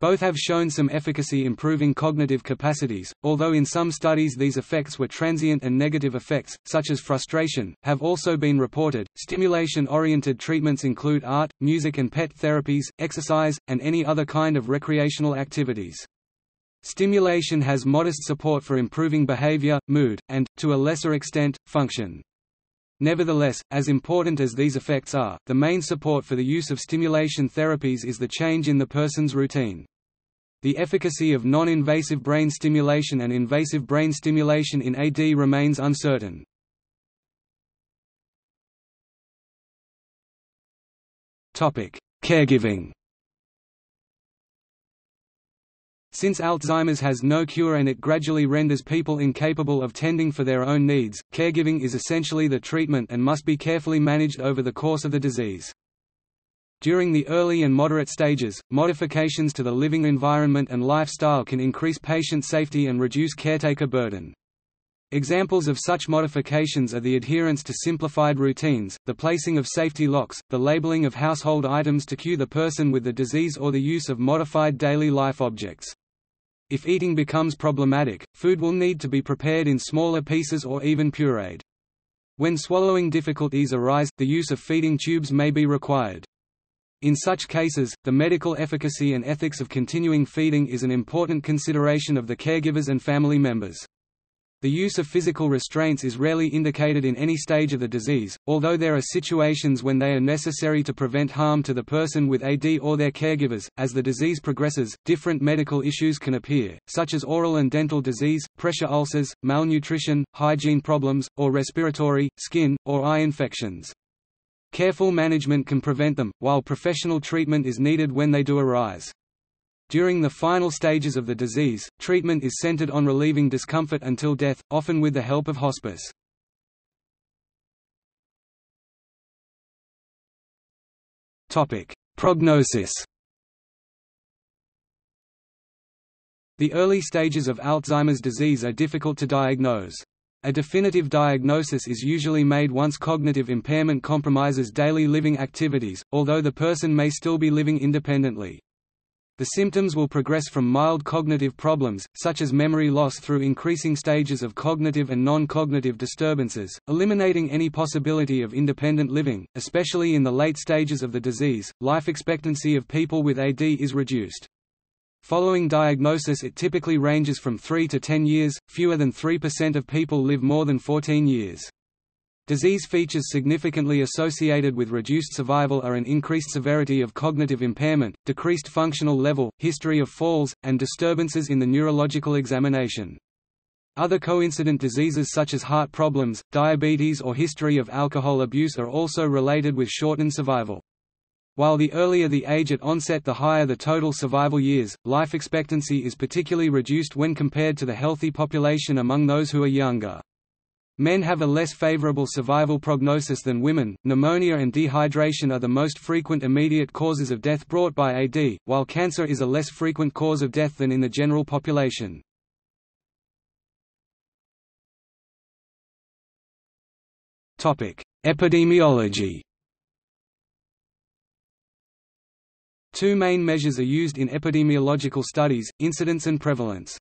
Speaker 1: Both have shown some efficacy improving cognitive capacities, although in some studies these effects were transient and negative effects, such as frustration, have also been reported. Stimulation oriented treatments include art, music and pet therapies, exercise, and any other kind of recreational activities. Stimulation has modest support for improving behavior, mood, and, to a lesser extent, function. Nevertheless, as important as these effects are, the main support for the use of stimulation therapies is the change in the person's routine. The efficacy of non-invasive brain stimulation and invasive brain stimulation in AD remains uncertain. Caregiving Since Alzheimer's has no cure and it gradually renders people incapable of tending for their own needs, caregiving is essentially the treatment and must be carefully managed over the course of the disease. During the early and moderate stages, modifications to the living environment and lifestyle can increase patient safety and reduce caretaker burden. Examples of such modifications are the adherence to simplified routines, the placing of safety locks, the labeling of household items to cue the person with the disease or the use of modified daily life objects. If eating becomes problematic, food will need to be prepared in smaller pieces or even pureed. When swallowing difficulties arise, the use of feeding tubes may be required. In such cases, the medical efficacy and ethics of continuing feeding is an important consideration of the caregivers and family members. The use of physical restraints is rarely indicated in any stage of the disease, although there are situations when they are necessary to prevent harm to the person with AD or their caregivers. As the disease progresses, different medical issues can appear, such as oral and dental disease, pressure ulcers, malnutrition, hygiene problems, or respiratory, skin, or eye infections. Careful management can prevent them, while professional treatment is needed when they do arise. During the final stages of the disease, treatment is centered on relieving discomfort until death, often with the help of hospice. Prognosis The early stages of Alzheimer's disease are difficult to diagnose. A definitive diagnosis is usually made once cognitive impairment compromises daily living activities, although the person may still be living independently. The symptoms will progress from mild cognitive problems, such as memory loss through increasing stages of cognitive and non-cognitive disturbances, eliminating any possibility of independent living, especially in the late stages of the disease. Life expectancy of people with AD is reduced. Following diagnosis it typically ranges from 3 to 10 years, fewer than 3% of people live more than 14 years. Disease features significantly associated with reduced survival are an increased severity of cognitive impairment, decreased functional level, history of falls, and disturbances in the neurological examination. Other coincident diseases such as heart problems, diabetes or history of alcohol abuse are also related with shortened survival. While the earlier the age at onset the higher the total survival years, life expectancy is particularly reduced when compared to the healthy population among those who are younger. Men have a less favorable survival prognosis than women. Pneumonia and dehydration are the most frequent immediate causes of death brought by AD, while cancer is a less frequent cause of death than in the general population. Topic: Epidemiology. Two main measures are used in epidemiological studies: incidence and prevalence.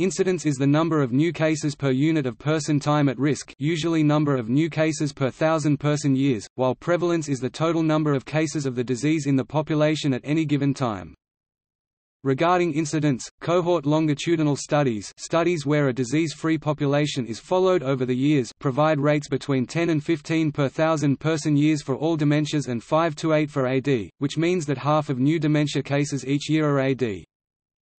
Speaker 1: Incidence is the number of new cases per unit of person time at risk usually number of new cases per thousand person years, while prevalence is the total number of cases of the disease in the population at any given time. Regarding incidence, cohort longitudinal studies studies where a disease-free population is followed over the years provide rates between 10 and 15 per thousand person years for all dementias and 5 to 8 for AD, which means that half of new dementia cases each year are AD.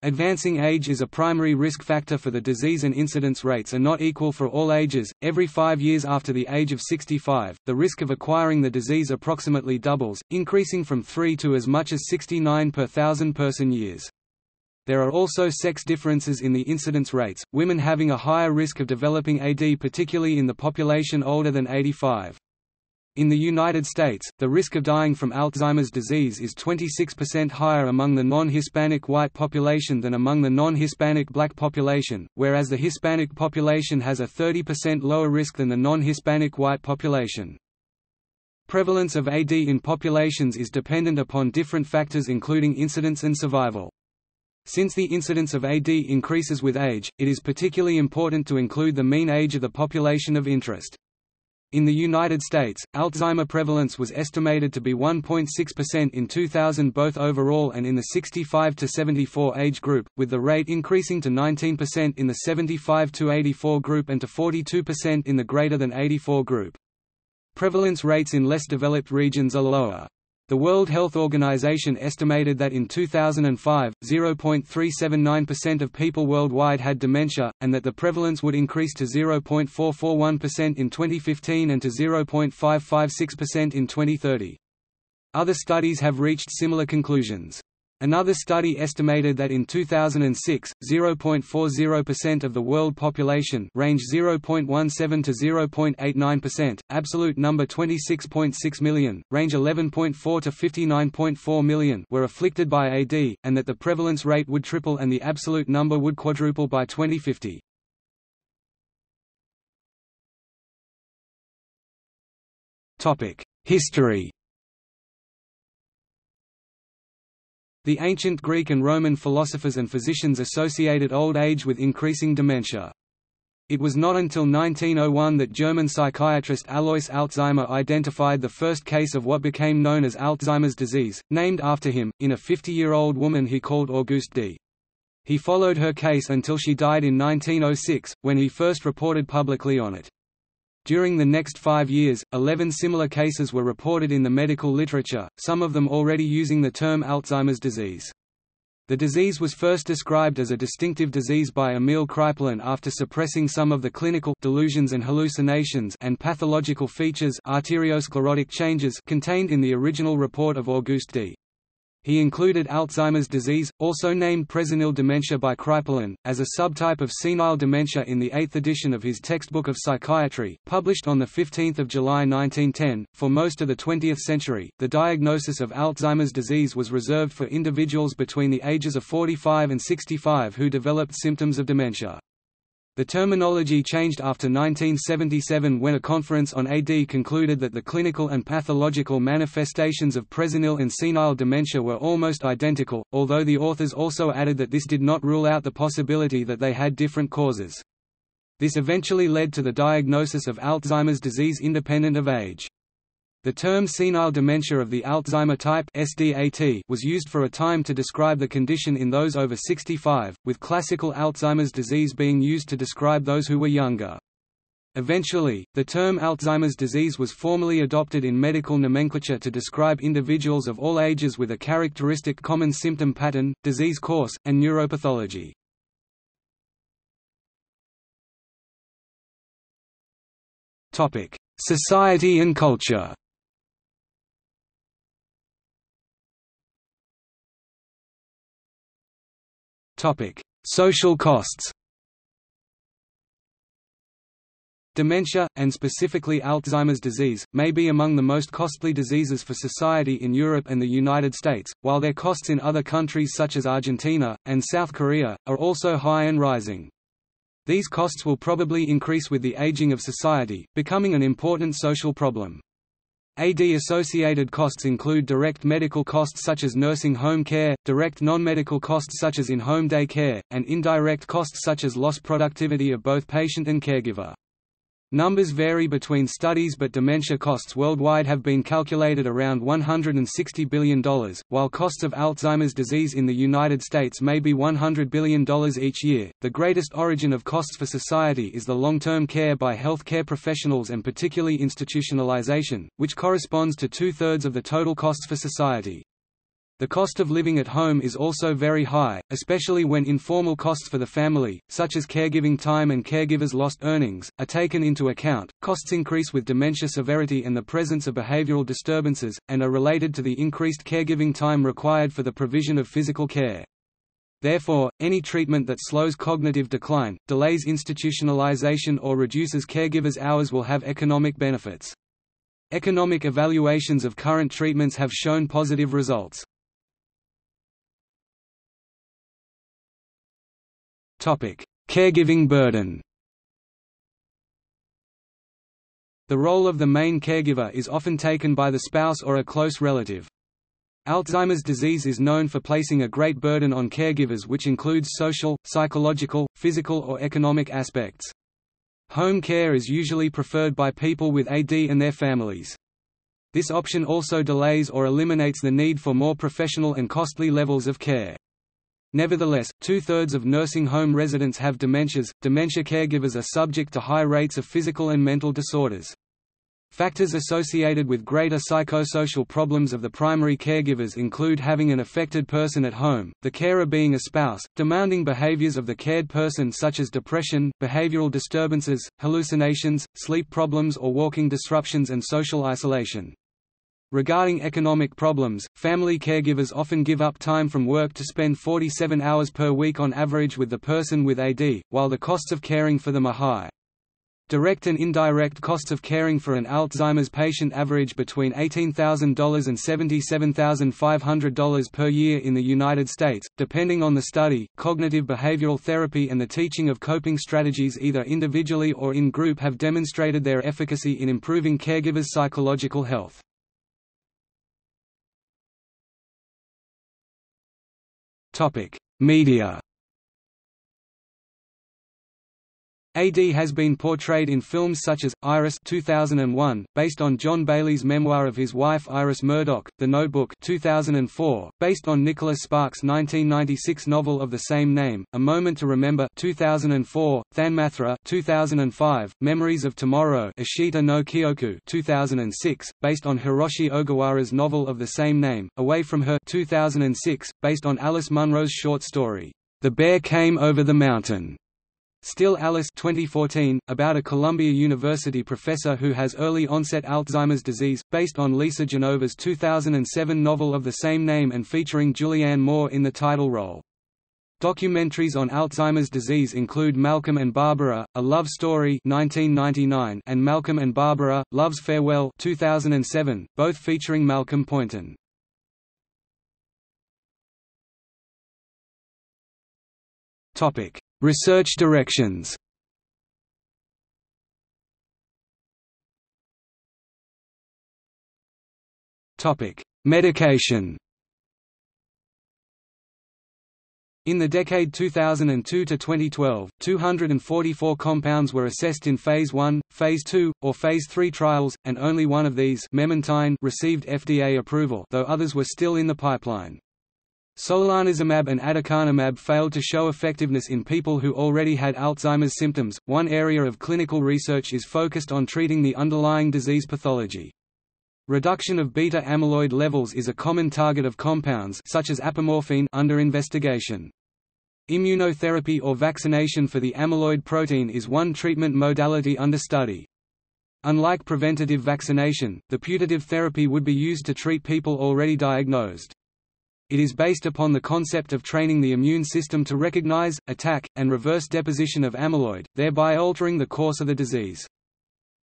Speaker 1: Advancing age is a primary risk factor for the disease and incidence rates are not equal for all ages. Every five years after the age of 65, the risk of acquiring the disease approximately doubles, increasing from 3 to as much as 69 per thousand person years. There are also sex differences in the incidence rates, women having a higher risk of developing AD particularly in the population older than 85. In the United States, the risk of dying from Alzheimer's disease is 26% higher among the non-Hispanic white population than among the non-Hispanic black population, whereas the Hispanic population has a 30% lower risk than the non-Hispanic white population. Prevalence of AD in populations is dependent upon different factors including incidence and survival. Since the incidence of AD increases with age, it is particularly important to include the mean age of the population of interest. In the United States, Alzheimer prevalence was estimated to be 1.6% in 2000 both overall and in the 65 to 74 age group, with the rate increasing to 19% in the 75 to 84 group and to 42% in the greater than 84 group. Prevalence rates in less developed regions are lower. The World Health Organization estimated that in 2005, 0.379% of people worldwide had dementia, and that the prevalence would increase to 0.441% in 2015 and to 0.556% in 2030. Other studies have reached similar conclusions. Another study estimated that in 2006, 0.40% of the world population range 0.17 to 0.89%, absolute number 26.6 million, range 11.4 to 59.4 million were afflicted by AD, and that the prevalence rate would triple and the absolute number would quadruple by 2050. History The ancient Greek and Roman philosophers and physicians associated old age with increasing dementia. It was not until 1901 that German psychiatrist Alois Alzheimer identified the first case of what became known as Alzheimer's disease, named after him, in a 50-year-old woman he called Auguste D. He followed her case until she died in 1906, when he first reported publicly on it. During the next five years, 11 similar cases were reported in the medical literature, some of them already using the term Alzheimer's disease. The disease was first described as a distinctive disease by Emil Kraepelin after suppressing some of the clinical delusions and hallucinations and pathological features arteriosclerotic changes contained in the original report of Auguste D. He included Alzheimer's disease, also named presenile dementia by Kraepelin, as a subtype of senile dementia in the eighth edition of his Textbook of Psychiatry, published on 15 July 1910. For most of the 20th century, the diagnosis of Alzheimer's disease was reserved for individuals between the ages of 45 and 65 who developed symptoms of dementia. The terminology changed after 1977 when a conference on AD concluded that the clinical and pathological manifestations of presenile and senile dementia were almost identical, although the authors also added that this did not rule out the possibility that they had different causes. This eventually led to the diagnosis of Alzheimer's disease independent of age. The term senile dementia of the Alzheimer type SDAT was used for a time to describe the condition in those over 65, with classical Alzheimer's disease being used to describe those who were younger. Eventually, the term Alzheimer's disease was formally adopted in medical nomenclature to describe individuals of all ages with a characteristic common symptom pattern, disease course, and neuropathology. Society and culture Social costs Dementia, and specifically Alzheimer's disease, may be among the most costly diseases for society in Europe and the United States, while their costs in other countries such as Argentina, and South Korea, are also high and rising. These costs will probably increase with the aging of society, becoming an important social problem. AD-associated costs include direct medical costs such as nursing home care, direct non-medical costs such as in-home day care, and indirect costs such as lost productivity of both patient and caregiver. Numbers vary between studies but dementia costs worldwide have been calculated around $160 billion, while costs of Alzheimer's disease in the United States may be $100 billion each year. The greatest origin of costs for society is the long-term care by health care professionals and particularly institutionalization, which corresponds to two-thirds of the total costs for society. The cost of living at home is also very high, especially when informal costs for the family, such as caregiving time and caregivers' lost earnings, are taken into account. Costs increase with dementia severity and the presence of behavioral disturbances, and are related to the increased caregiving time required for the provision of physical care. Therefore, any treatment that slows cognitive decline, delays institutionalization or reduces caregivers' hours will have economic benefits. Economic evaluations of current treatments have shown positive results. Caregiving burden The role of the main caregiver is often taken by the spouse or a close relative. Alzheimer's disease is known for placing a great burden on caregivers which includes social, psychological, physical or economic aspects. Home care is usually preferred by people with AD and their families. This option also delays or eliminates the need for more professional and costly levels of care. Nevertheless, two-thirds of nursing home residents have dementias. Dementia caregivers are subject to high rates of physical and mental disorders. Factors associated with greater psychosocial problems of the primary caregivers include having an affected person at home, the carer being a spouse, demanding behaviors of the cared person such as depression, behavioral disturbances, hallucinations, sleep problems or walking disruptions and social isolation. Regarding economic problems, family caregivers often give up time from work to spend 47 hours per week on average with the person with AD, while the costs of caring for them are high. Direct and indirect costs of caring for an Alzheimer's patient average between $18,000 and $77,500 per year in the United States, depending on the study. Cognitive behavioral therapy and the teaching of coping strategies either individually or in group have demonstrated their efficacy in improving caregivers' psychological health. Topic: Media. AD has been portrayed in films such as, Iris 2001, based on John Bayley's memoir of his wife Iris Murdoch, The Notebook 2004, based on Nicholas Sparks' 1996 novel of the same name, A Moment to Remember 2004, Thanmathra 2005, Memories of Tomorrow Ashita no Kioku 2006, based on Hiroshi Ogiwara's novel of the same name, Away from Her 2006, based on Alice Munro's short story, The Bear Came Over the Mountain. Still Alice 2014, about a Columbia University professor who has early-onset Alzheimer's disease, based on Lisa Genova's 2007 novel of the same name and featuring Julianne Moore in the title role. Documentaries on Alzheimer's disease include Malcolm and Barbara, A Love Story 1999 and Malcolm and Barbara, Love's Farewell 2007, both featuring Malcolm Poynton. Topic: Research directions. Medication. In the decade 2002 to 2012, 244 compounds were assessed in Phase 1, Phase 2, or Phase 3 trials, and only one of these memantine received FDA approval though others were still in the pipeline. Solanezumab and aducanumab failed to show effectiveness in people who already had Alzheimer's symptoms. One area of clinical research is focused on treating the underlying disease pathology. Reduction of beta amyloid levels is a common target of compounds such as apomorphine under investigation. Immunotherapy or vaccination for the amyloid protein is one treatment modality under study. Unlike preventative vaccination, the putative therapy would be used to treat people already diagnosed. It is based upon the concept of training the immune system to recognize, attack, and reverse deposition of amyloid, thereby altering the course of the disease.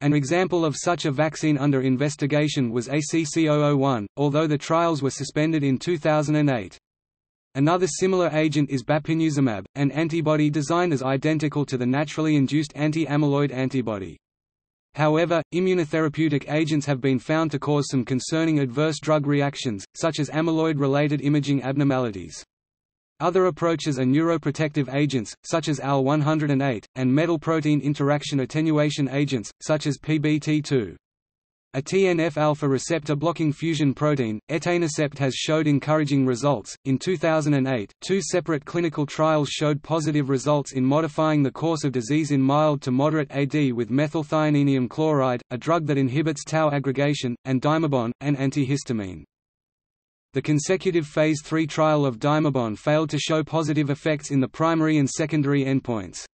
Speaker 1: An example of such a vaccine under investigation was ACC001, although the trials were suspended in 2008. Another similar agent is bapineuzumab, an antibody designed as identical to the naturally induced anti-amyloid antibody. However, immunotherapeutic agents have been found to cause some concerning adverse drug reactions, such as amyloid-related imaging abnormalities. Other approaches are neuroprotective agents, such as AL108, and metal protein interaction attenuation agents, such as PBT2. A TNF-alpha receptor blocking fusion protein, etanercept has showed encouraging results. In 2008, two separate clinical trials showed positive results in modifying the course of disease in mild to moderate AD with methylthioninium chloride, a drug that inhibits tau aggregation, and dimebon, an antihistamine. The consecutive Phase III trial of dimebon failed to show positive effects in the primary and secondary endpoints.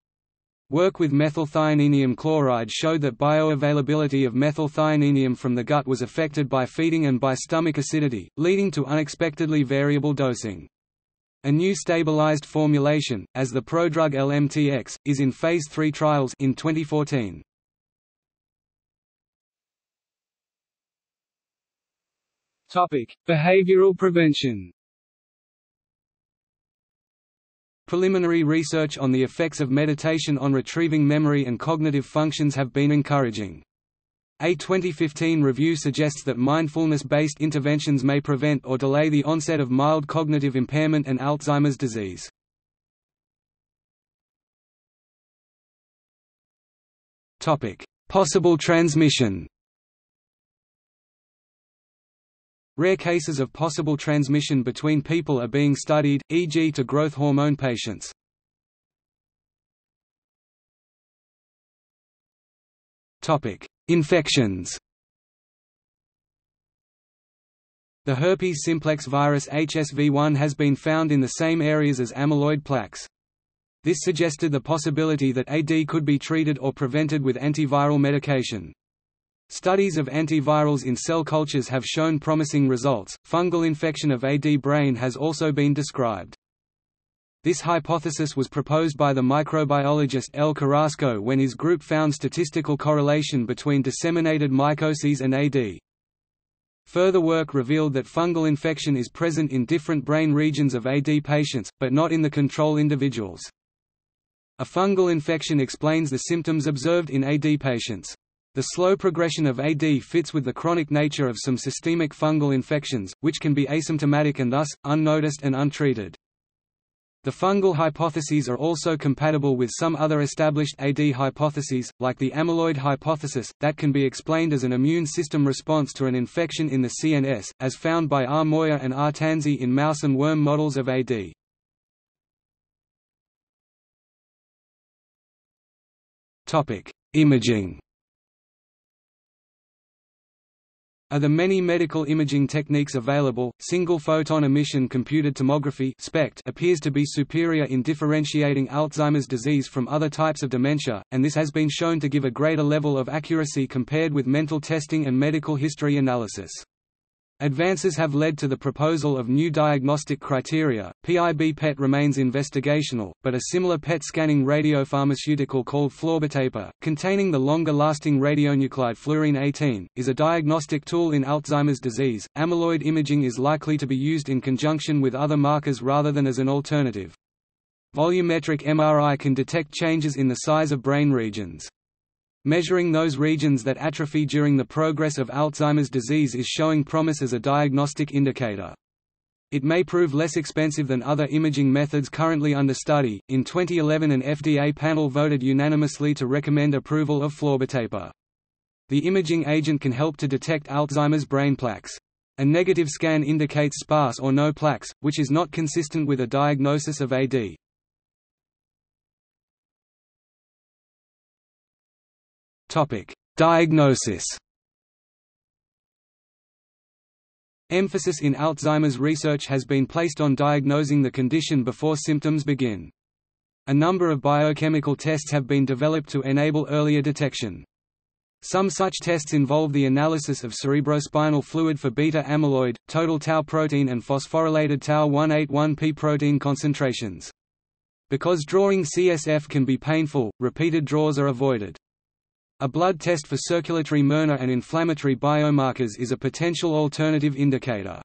Speaker 1: Work with methylthioninium chloride showed that bioavailability of methylthioninium from the gut was affected by feeding and by stomach acidity, leading to unexpectedly variable dosing. A new stabilized formulation, as the prodrug LMTX, is in Phase 3 trials in 2014. Topic: Behavioral prevention. Preliminary research on the effects of meditation on retrieving memory and cognitive functions have been encouraging. A 2015 review suggests that mindfulness-based interventions may prevent or delay the onset of mild cognitive impairment and Alzheimer's disease. Possible transmission Rare cases of possible transmission between people are being studied, e.g. to growth hormone patients. Infections The herpes simplex virus HSV1 has been found in the same areas as amyloid plaques. This suggested the possibility that AD could be treated or prevented with antiviral medication. Studies of antivirals in cell cultures have shown promising results. Fungal infection of AD brain has also been described. This hypothesis was proposed by the microbiologist L. Carrasco when his group found statistical correlation between disseminated mycoses and AD. Further work revealed that fungal infection is present in different brain regions of AD patients, but not in the control individuals. A fungal infection explains the symptoms observed in AD patients. The slow progression of AD fits with the chronic nature of some systemic fungal infections, which can be asymptomatic and thus, unnoticed and untreated. The fungal hypotheses are also compatible with some other established AD hypotheses, like the amyloid hypothesis, that can be explained as an immune system response to an infection in the CNS, as found by R. Moir and R. Tanzi in mouse and worm models of AD. Imaging Of the many medical imaging techniques available, single-photon emission computed tomography SPECT appears to be superior in differentiating Alzheimer's disease from other types of dementia, and this has been shown to give a greater level of accuracy compared with mental testing and medical history analysis. Advances have led to the proposal of new diagnostic criteria. PIB PET remains investigational, but a similar PET scanning radiopharmaceutical called florbetapir, containing the longer lasting radionuclide fluorine 18, is a diagnostic tool in Alzheimer's disease. Amyloid imaging is likely to be used in conjunction with other markers rather than as an alternative. Volumetric MRI can detect changes in the size of brain regions. Measuring those regions that atrophy during the progress of Alzheimer's disease is showing promise as a diagnostic indicator. It may prove less expensive than other imaging methods currently under study. In 2011, an FDA panel voted unanimously to recommend approval of florbetapir. The imaging agent can help to detect Alzheimer's brain plaques. A negative scan indicates sparse or no plaques, which is not consistent with a diagnosis of AD. Diagnosis Emphasis in Alzheimer's research has been placed on diagnosing the condition before symptoms begin. A number of biochemical tests have been developed to enable earlier detection. Some such tests involve the analysis of cerebrospinal fluid for beta amyloid, total tau protein and phosphorylated tau 181p protein concentrations. Because drawing CSF can be painful, repeated draws are avoided. A blood test for circulatory mRNA and inflammatory biomarkers is a potential alternative indicator.